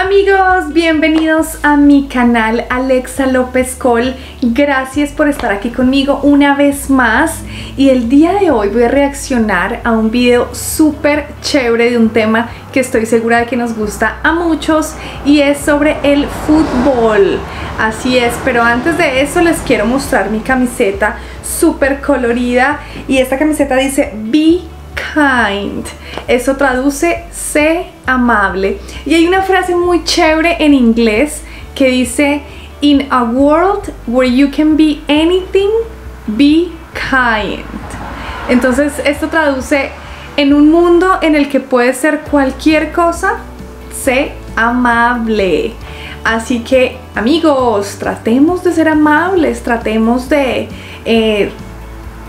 Amigos, bienvenidos a mi canal Alexa López Col. Gracias por estar aquí conmigo una vez más. Y el día de hoy voy a reaccionar a un video súper chévere de un tema que estoy segura de que nos gusta a muchos y es sobre el fútbol. Así es, pero antes de eso les quiero mostrar mi camiseta súper colorida y esta camiseta dice Be kind. Eso traduce sé amable. Y hay una frase muy chévere en inglés que dice In a world where you can be anything, be kind. Entonces esto traduce en un mundo en el que puedes ser cualquier cosa, sé amable. Así que amigos, tratemos de ser amables, tratemos de eh,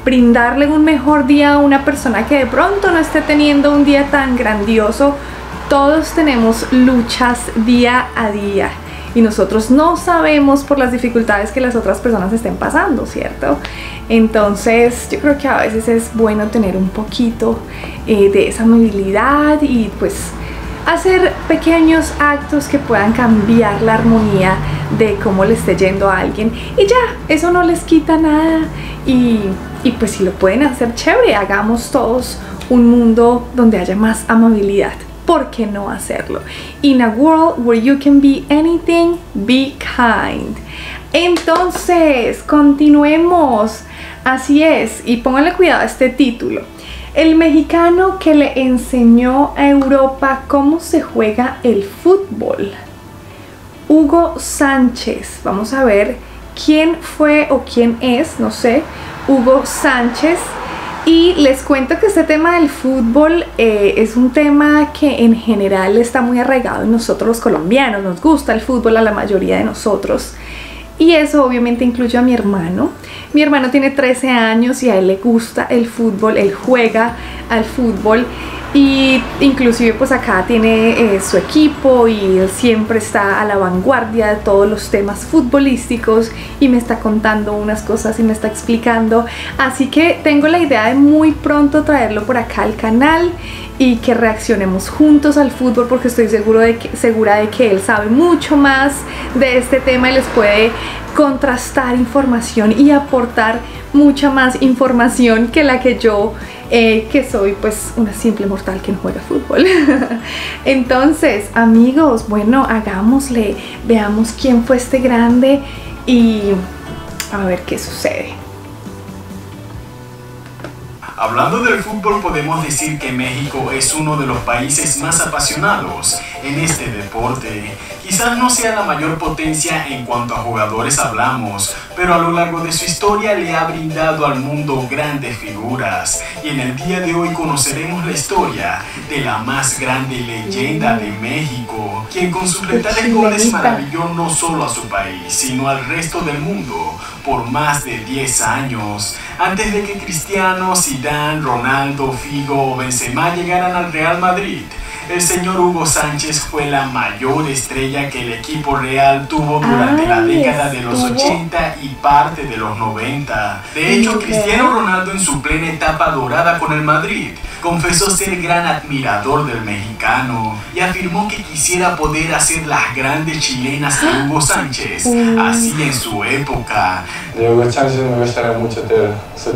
brindarle un mejor día a una persona que de pronto no esté teniendo un día tan grandioso. Todos tenemos luchas día a día y nosotros no sabemos por las dificultades que las otras personas estén pasando, ¿cierto? Entonces yo creo que a veces es bueno tener un poquito eh, de esa movilidad y pues hacer pequeños actos que puedan cambiar la armonía de cómo le esté yendo a alguien y ya, eso no les quita nada y, y pues si lo pueden hacer chévere, hagamos todos un mundo donde haya más amabilidad. ¿Por qué no hacerlo? In a world where you can be anything, be kind. Entonces, continuemos. Así es, y pónganle cuidado a este título. El mexicano que le enseñó a Europa cómo se juega el fútbol. Hugo Sánchez. Vamos a ver quién fue o quién es, no sé, Hugo Sánchez. Y les cuento que este tema del fútbol eh, es un tema que en general está muy arraigado en nosotros los colombianos. Nos gusta el fútbol a la mayoría de nosotros. Y eso obviamente incluye a mi hermano. Mi hermano tiene 13 años y a él le gusta el fútbol, él juega al fútbol y inclusive pues acá tiene eh, su equipo y él siempre está a la vanguardia de todos los temas futbolísticos y me está contando unas cosas y me está explicando. Así que tengo la idea de muy pronto traerlo por acá al canal y que reaccionemos juntos al fútbol porque estoy seguro de que, segura de que él sabe mucho más de este tema y les puede contrastar información y aportar mucha más información que la que yo eh, que soy pues una simple mortal que no juega fútbol. Entonces, amigos, bueno, hagámosle, veamos quién fue este grande y a ver qué sucede. Hablando del fútbol podemos decir que México es uno de los países más apasionados en este deporte. Quizás no sea la mayor potencia en cuanto a jugadores hablamos, pero a lo largo de su historia le ha brindado al mundo grandes figuras. Y en el día de hoy conoceremos la historia de la más grande leyenda de México, quien con sus letales goles maravilló no solo a su país, sino al resto del mundo por más de 10 años, antes de que Cristiano, Zidane, Ronaldo, Figo o Benzema llegaran al Real Madrid. El señor Hugo Sánchez fue la mayor estrella que el equipo real tuvo durante la década de los 80 y parte de los 90. De hecho, Cristiano Ronaldo en su plena etapa dorada con el Madrid confesó ser gran admirador del mexicano y afirmó que quisiera poder hacer las grandes chilenas de Hugo Sánchez, así en su época. De Hugo Sánchez me gustaría mucho ser su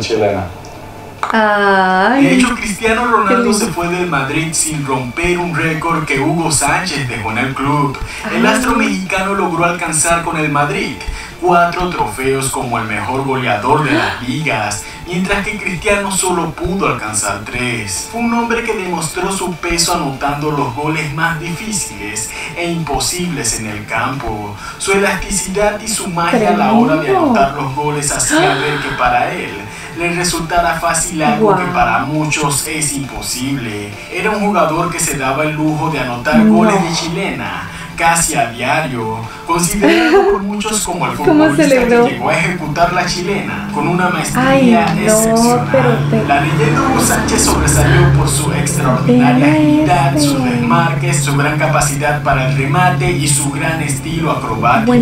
De hecho, Cristiano Ronaldo se fue del Madrid sin romper un récord que Hugo Sánchez dejó en el club. El astro mexicano logró alcanzar con el Madrid cuatro trofeos como el mejor goleador de las ligas, mientras que Cristiano solo pudo alcanzar tres. Fue un hombre que demostró su peso anotando los goles más difíciles e imposibles en el campo. Su elasticidad y su magia a la hora de anotar los goles hacían ver que para él le resultara fácil algo que para muchos es imposible. Era un jugador que se daba el lujo de anotar goles de chilena casi a diario, considerado por muchos como el futbolista que llegó a ejecutar la chilena con una maestría excepcional. La leyenda Hugo Sánchez sobresalió por su extraordinaria agilidad, su desmarques, su gran capacidad para el remate y su gran estilo acrobático,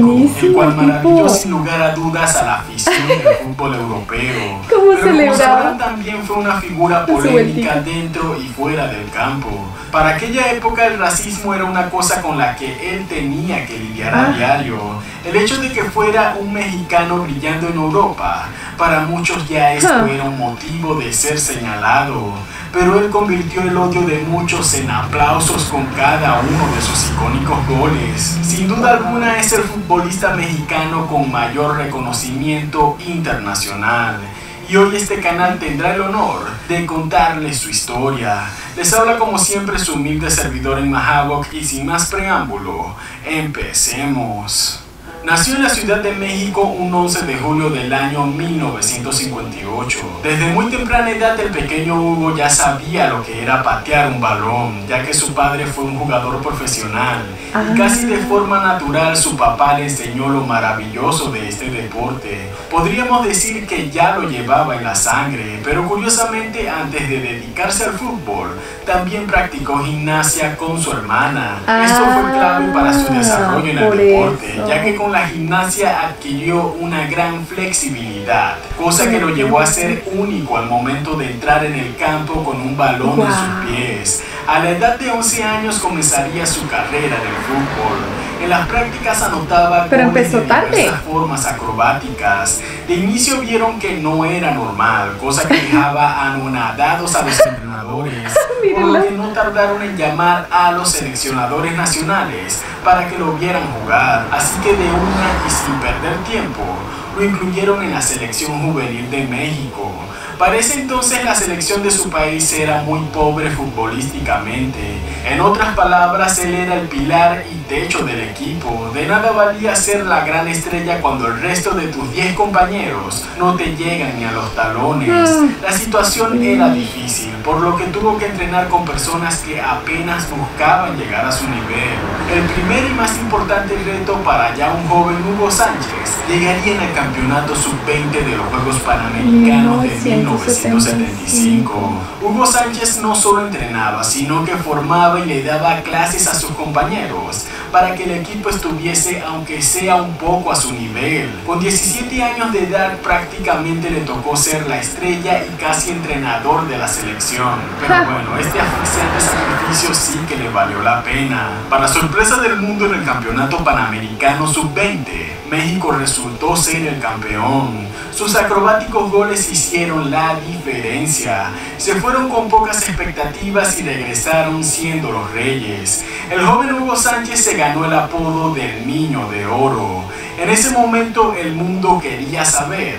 el cual maravilló sin lugar a dudas a la afición del fútbol europeo. Pero también fue una figura polémica dentro y fuera del campo. Para aquella época el racismo era una cosa con la que él tenía que lidiar a ah. diario. El hecho de que fuera un mexicano brillando en Europa, para muchos ya esto era un motivo de ser señalado, pero él convirtió el odio de muchos en aplausos con cada uno de sus icónicos goles. Sin duda alguna es el futbolista mexicano con mayor reconocimiento internacional y hoy este canal tendrá el honor de contarles su historia. Les habla como siempre su humilde servidor en Mahawak y sin más preámbulo, empecemos. Nació en la Ciudad de México un 11 de julio del año 1958. Desde muy temprana edad el pequeño Hugo ya sabía lo que era patear un balón, ya que su padre fue un jugador profesional y ah. casi de forma natural su papá le enseñó lo maravilloso de este deporte. Podríamos decir que ya lo llevaba en la sangre, pero curiosamente antes de dedicarse al fútbol, también practicó gimnasia con su hermana. Esto fue clave para su ah, desarrollo en el deporte, ya que con la gimnasia adquirió una gran flexibilidad, cosa que lo llevó a ser único al momento de entrar en el campo con un balón en sus pies. A la edad de 11 años comenzaría su carrera en el fútbol. En las prácticas anotaba Pero empezó tarde. formas acrobáticas. De inicio vieron que no era normal, cosa que dejaba anonadados a los entrenadores, por lo que no tardaron en llamar a los seleccionadores nacionales para que lo vieran jugar. Así que de una y sin perder tiempo, lo incluyeron en la selección juvenil de México. Para ese entonces la selección de su país era muy pobre futbolísticamente. En otras palabras, él era el pilar y techo del equipo. De nada valía ser la gran estrella cuando el resto de tus 10 compañeros no te llegan ni a los talones. Mm. La situación era difícil, por lo que tuvo que entrenar con personas que apenas buscaban llegar a su nivel. El primer y más importante reto para ya un joven Hugo Sánchez llegaría en el campeonato sub-20 de los Juegos Panamericanos de 1975. Hugo Sánchez no solo entrenaba, sino que formaba y le daba clases a sus compañeros para que el equipo estuviese aunque sea un poco a su nivel. Con 17 años de edad prácticamente le tocó ser la estrella y casi entrenador de la selección. Pero bueno, este asfixiante sacrificio sí que le valió la pena. Para sorpresa del mundo en el Campeonato Panamericano Sub-20, México resultó ser el campeón. Sus acrobáticos goles hicieron la diferencia. Se fueron con pocas expectativas y regresaron siendo los reyes. El joven Hugo Sánchez se ganó el apodo del Niño de Oro. En ese momento el mundo quería saber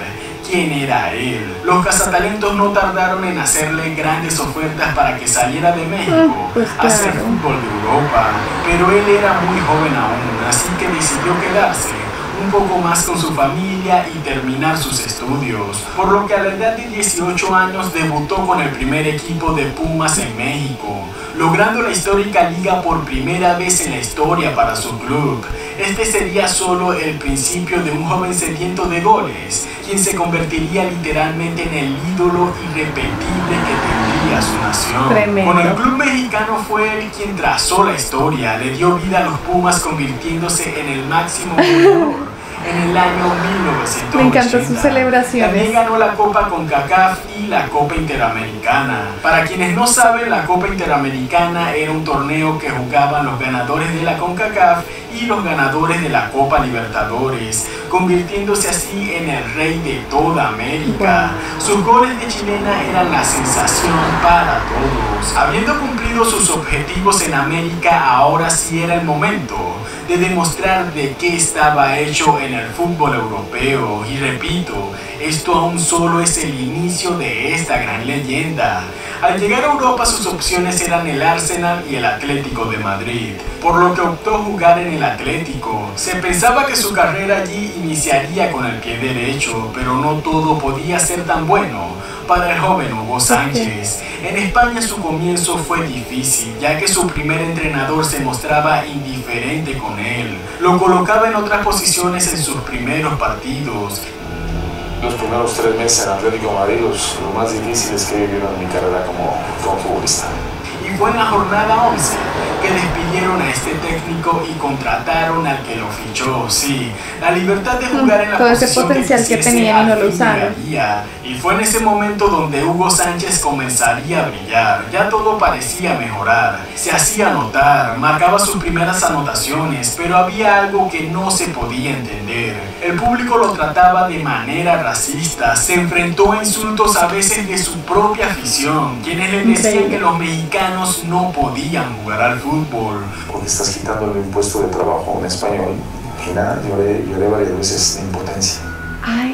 quién era él. Los cazatalentos no tardaron en hacerle grandes ofertas para que saliera de México ah, pues a hacer fútbol de Europa, pero él era muy joven aún, así que decidió quedarse un poco más con su familia y terminar sus estudios, por lo que a la edad de 18 años debutó con el primer equipo de Pumas en México, logrando la histórica liga por primera vez en la historia para su club. Este sería solo el principio de un joven sediento de goles, quien se convertiría literalmente en el ídolo irrepetible que tendría su nación. Con el club mexicano fue él quien trazó la historia, le dio vida a los Pumas convirtiéndose en el máximo goleador en el año 1980. Me encantan sus celebraciones. También ganó la Copa CONCACAF y la Copa Interamericana. Para quienes no saben, la Copa Interamericana era un torneo que jugaban los ganadores de la CONCACAF y los ganadores de la Copa Libertadores, convirtiéndose así en el rey de toda América. Sus goles de chilena eran la sensación para todos. Habiendo cumplido sus objetivos en América, ahora sí era el momento de demostrar de qué estaba hecho en el fútbol europeo. Y repito, esto aún solo es el inicio de esta gran leyenda. Al llegar a Europa sus opciones eran el Arsenal y el Atlético de Madrid, por lo que optó jugar en el Atlético. Se pensaba que su carrera allí iniciaría con el pie derecho, pero no todo podía ser tan bueno para el joven Hugo Sánchez. En España su comienzo fue difícil, ya que su primer entrenador se mostraba indiferente con él. Lo colocaba en otras posiciones en sus primeros partidos. Los primeros tres meses en Atlético de Madrid, los, más difíciles que he vivido en mi carrera como, como futbolista. Y fue en la jornada 11 que despidieron a este técnico y contrataron al que lo fichó. Sí, la libertad de jugar en la Todo ese potencial que tenía y no lo usaron. Y fue en ese momento donde Hugo Sánchez comenzaría a brillar. Ya todo parecía mejorar. Se hacía notar, marcaba sus primeras anotaciones, pero había algo que no se podía entender. El público lo trataba de manera racista, se enfrentó a insultos a veces de su propia afición, quienes le decían que los mexicanos no podían jugar al fútbol. Porque estás quitando el impuesto de trabajo a un español. Y nada, lloré, lloré varias veces de impotencia.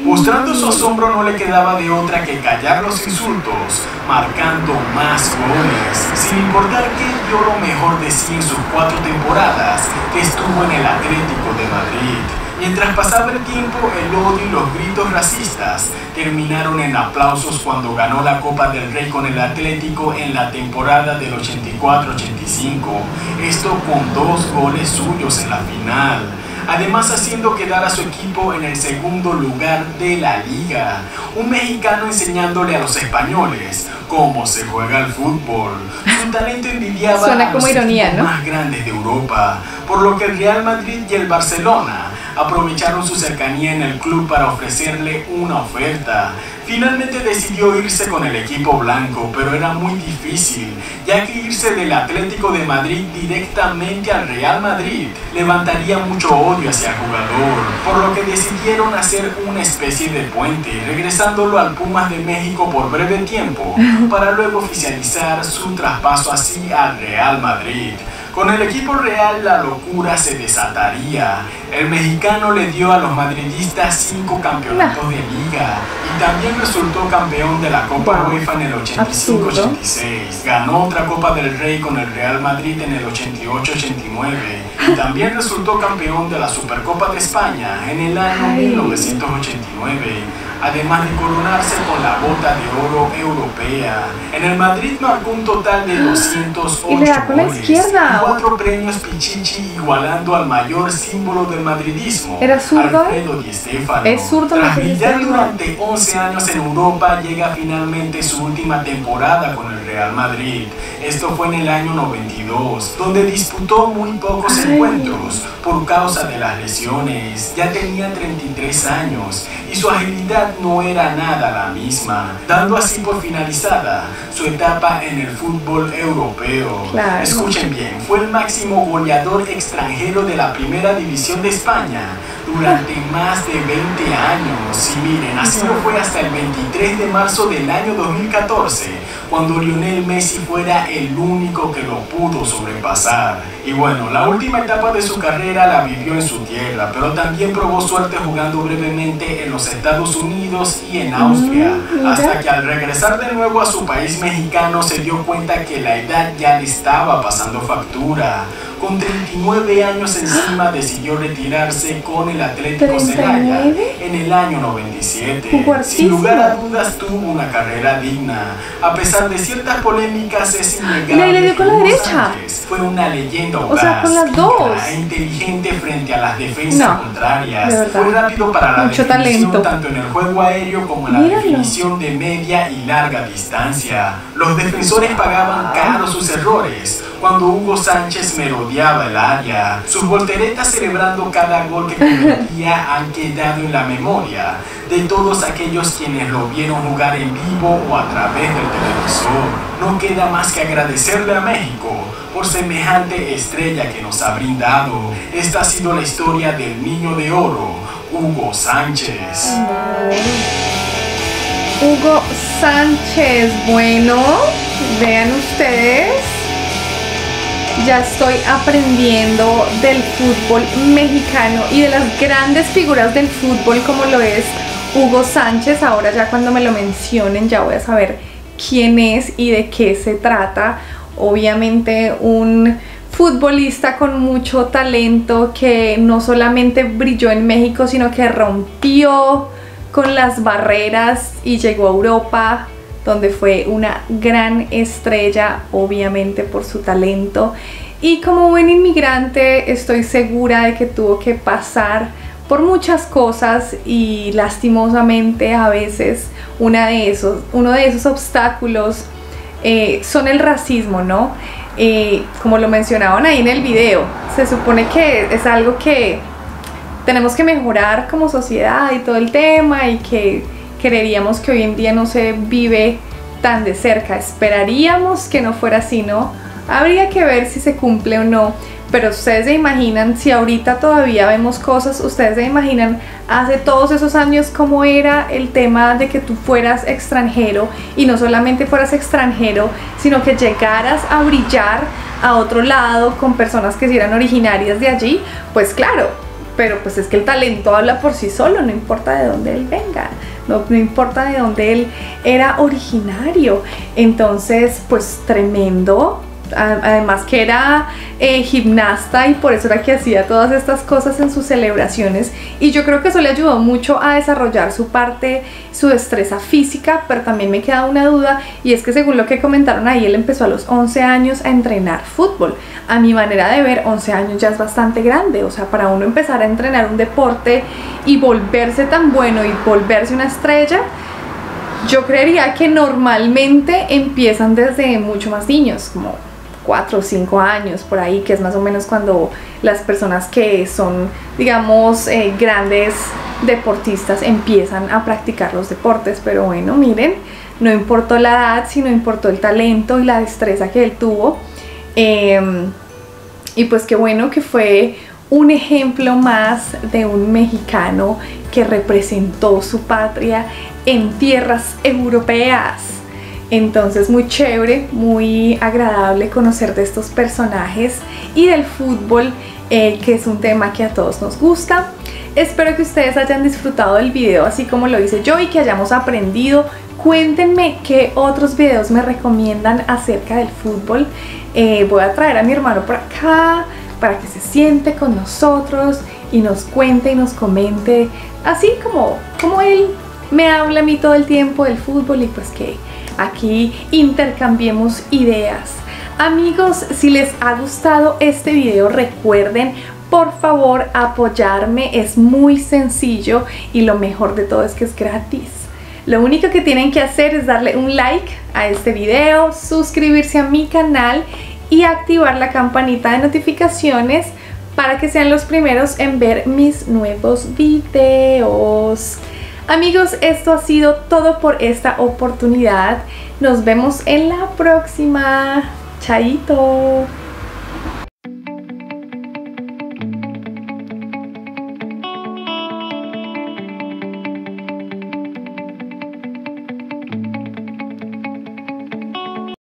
Mostrando su asombro no le quedaba de otra que callar los insultos, marcando más goles, sin importar que dio lo mejor de sí en sus cuatro temporadas que estuvo en el Atlético de Madrid. Mientras pasaba el tiempo, el odio y los gritos racistas terminaron en aplausos cuando ganó la Copa del Rey con el Atlético en la temporada del 84-85. Esto con dos goles suyos en la final además haciendo quedar a su equipo en el segundo lugar de la liga. Un mexicano enseñándole a los españoles cómo se juega el fútbol. Su talento envidiaba a los más grandes de Europa, por lo que el Real Madrid y el Barcelona aprovecharon su cercanía en el club para ofrecerle una oferta. Finalmente decidió irse con el equipo blanco, pero era muy difícil, ya que irse del Atlético de Madrid directamente al Real Madrid levantaría mucho odio hacia el jugador, por lo que decidieron hacer una especie de puente, regresándolo al Pumas de México por breve tiempo, para luego oficializar su traspaso así al Real Madrid. Con el equipo real la locura se desataría. El mexicano le dio a los madridistas cinco campeonatos de liga y también resultó campeón de la Copa UEFA en el 85-86. Ganó otra Copa del Rey con el Real Madrid en el 88-89 y también resultó campeón de la Supercopa de España en el año 1989 además de coronarse con la bota de oro europea. En el Madrid marcó un total de 208 y goles y cuatro premios Pichichi igualando al mayor símbolo del madridismo, ¿Era zurdo? Alfredo Di Stéfano. Es zurdo Tras brillar durante 11 años en Europa, llega finalmente su última temporada con el Real Madrid. Esto fue en el año 92, donde disputó muy pocos encuentros por causa de las lesiones. Ya tenía 33 años y su agilidad no era nada la misma, dando así por finalizada su etapa en el fútbol europeo. Escuchen bien, fue el máximo goleador extranjero de la primera división de España durante más de 20 años. Y miren, así lo fue hasta el 23 de marzo del año 2014, cuando Lionel Messi fuera el único que lo pudo sobrepasar. Y bueno, la última etapa de su carrera la vivió en su tierra, pero también probó suerte jugando brevemente en los Estados Unidos y en Austria, mm, hasta que al regresar de nuevo a su país mexicano se dio cuenta que la edad ya le estaba pasando factura. Con 39 años encima decidió retirarse con el Atlético Celaya en el año 97. Sin lugar a dudas tuvo una carrera digna. A pesar de ciertas polémicas es innegable le dio con la derecha. fue una leyenda o sea, con las dos. E inteligente frente a las defensas contrarias. Fue rápido para la Mucho definición tanto en el juego aéreo como en la definición de media y larga distancia. Los defensores pagaban caro sus errores cuando Hugo Sánchez merodeaba el área. Sus volteretas celebrando cada gol que convertía han quedado en la memoria de todos aquellos quienes lo vieron jugar en vivo o a través del televisor. No queda más que agradecerle a México por semejante estrella que nos ha brindado. Esta ha sido la historia del niño de oro, Hugo Sánchez. Hugo Sánchez, bueno, vean ustedes ya estoy aprendiendo del fútbol mexicano y de las grandes figuras del fútbol como lo es Hugo Sánchez. Ahora ya cuando me lo mencionen ya voy a saber quién es y de qué se trata. Obviamente un futbolista con mucho talento que no solamente brilló en México, sino que rompió con las barreras y llegó a Europa donde fue una gran estrella, obviamente por su talento. Y como buen inmigrante estoy segura de que tuvo que pasar por muchas cosas y lastimosamente a veces una de esos, uno de esos obstáculos eh, son el racismo, ¿no? Eh, como lo mencionaban ahí en el video, se supone que es algo que tenemos que mejorar como sociedad y todo el tema y que creeríamos que hoy en día no se vive tan de cerca. Esperaríamos que no fuera así, ¿no? Habría que ver si se cumple o no. Pero ustedes se imaginan, si ahorita todavía vemos cosas, ustedes se imaginan hace todos esos años cómo era el tema de que tú fueras extranjero y no solamente fueras extranjero, sino que llegaras a brillar a otro lado con personas que eran originarias de allí, pues claro, pero pues es que el talento habla por sí solo, no importa de dónde él venga, no, no importa de dónde él era originario. Entonces, pues tremendo además que era eh, gimnasta y por eso era que hacía todas estas cosas en sus celebraciones y yo creo que eso le ayudó mucho a desarrollar su parte, su destreza física, pero también me queda una duda y es que según lo que comentaron ahí, él empezó a los 11 años a entrenar fútbol. A mi manera de ver, 11 años ya es bastante grande, o sea, para uno empezar a entrenar un deporte y volverse tan bueno y volverse una estrella, yo creería que normalmente empiezan desde mucho más niños, como 4 o 5 años por ahí, que es más o menos cuando las personas que son, digamos, eh, grandes deportistas empiezan a practicar los deportes. Pero bueno, miren, no importó la edad, sino importó el talento y la destreza que él tuvo. Em, y pues qué bueno que fue un ejemplo más de un mexicano que representó su patria en tierras europeas. Entonces muy chévere, muy agradable conocer de estos personajes y del fútbol, eh, que es un tema que a todos nos gusta. Espero que ustedes hayan disfrutado del video así como lo hice yo y que hayamos aprendido. Cuéntenme qué otros videos me recomiendan acerca del fútbol. Eh, voy a traer a mi hermano por acá para que se siente con nosotros y nos cuente y nos comente así como, como él me habla a mí todo el tiempo del fútbol y pues que aquí intercambiemos ideas. Amigos, si les ha gustado este video, recuerden por favor apoyarme, es muy sencillo y lo mejor de todo es que es gratis. Lo único que tienen que hacer es darle un like a este video, suscribirse a mi canal y activar la campanita de notificaciones para que sean los primeros en ver mis nuevos videos. Amigos, esto ha sido todo por esta oportunidad. Nos vemos en la próxima. Chaito.